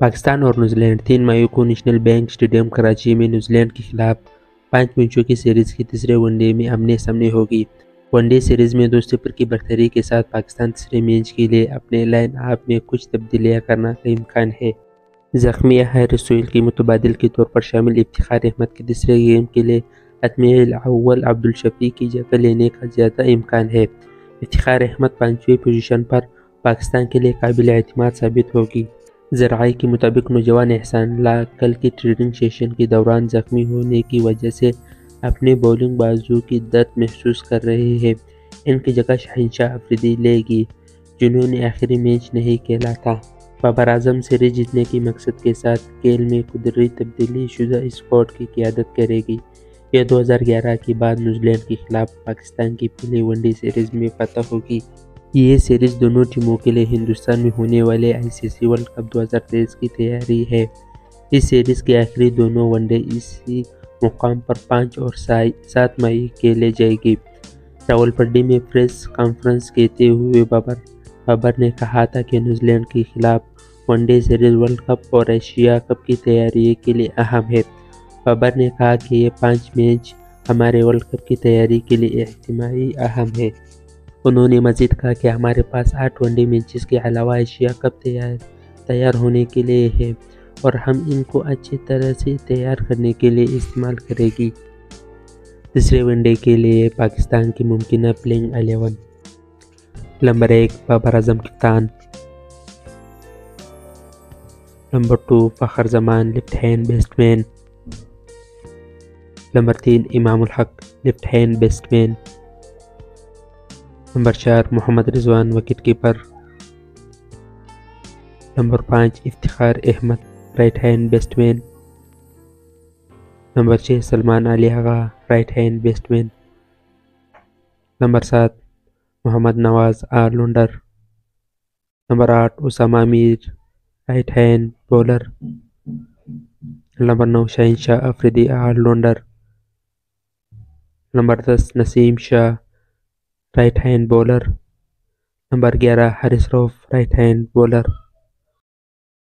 पाकिस्तान और न्यूजीलैंड, तीन मई को नेशनल बैंक स्टेडियम, कराची में न्यूजीलैंड के खिलाफ पाँच मैचों की सीरीज़ की तीसरे वनडे में आमने सामने होगी। वनडे सीरीज़ में दो सिफर की बढ़तरी के साथ पाकिस्तान तीसरे मैच के लिए अपने लाइन आप में कुछ तब्दीलियाँ करना का इम्कान है। जख्मी है रसोल की मुतबादल के तौर पर शामिल इफ्तार अहमद के तीसरे गेम के लिए अतमील अव्वल अब्दुल शफी की जगह लेने का ज़्यादा इम्कान है। इफ्तार अहमद पाँचवीं पोजीशन पर पाकिस्तान के लिए काबिल अतमाद साबित होगी। जराए के मुताबिक नौजवान एहसान ला, कल के ट्रेनिंग सेशन के दौरान जख्मी होने की वजह से अपने बॉलिंग बाजू की दर्द महसूस कर रहे हैं। इनकी जगह शहनशाह अफरीदी लेगी, जिन्होंने आखिरी मैच नहीं खेला था। बाबर आज़म सीरीज़ जीतने के मकसद के साथ खेल में कुदरती तब्दीली शुदा स्क्वाड की क्यादत करेगी। यह 2011 के बाद न्यूजीलैंड के खिलाफ पाकिस्तान की पहली वनडे सीरीज़ में फतह होगी। ये सीरीज़ दोनों टीमों के लिए हिंदुस्तान में होने वाले आईसीसी वर्ल्ड कप 2023 की तैयारी है। इस सीरीज़ के आखिरी दोनों वनडे इसी मुकाम पर पाँच और सात मई के खेले जाएगी। रावलपिंडी में प्रेस कॉन्फ्रेंस कहते हुए बाबर बाबर ने कहा था कि न्यूजीलैंड के खिलाफ one day series world cup और एशिया कप की तैयारी के लिए अहम है। बाबर ने कहा कि ये पाँच मैच हमारे वर्ल्ड कप की तैयारी के लिए अहतमाही अहम है। उन्होंने मजीद कहा कि हमारे पास आठ वनडे मैचेस के अलावा एशिया कप तैयार तैयार होने के लिए है और हम इनको अच्छी तरह से तैयार करने के लिए इस्तेमाल करेगी। तीसरे वनडे के लिए पाकिस्तान की मुमकिन प्लेइंग एलेवन नंबर एक, बाबर अजम कप्तान number two, Fakhar Zaman left hand batsman. Number तीन, Imamul Haq left hand batsman. Number चार, Mohammad Rizwan wicket keeper. Number पाँच Iftikhar Ahmed right hand batsman number छः, Salman Ali Agha right hand batsman number सात, Mohammad Nawaz all rounder number आठ, Usama Mir right hand bowler number नौ, Shaheen Shah Afridi all rounder number दस, Naseem Shah. right hand bowler. Number 11 Harris Rove, right hand bowler.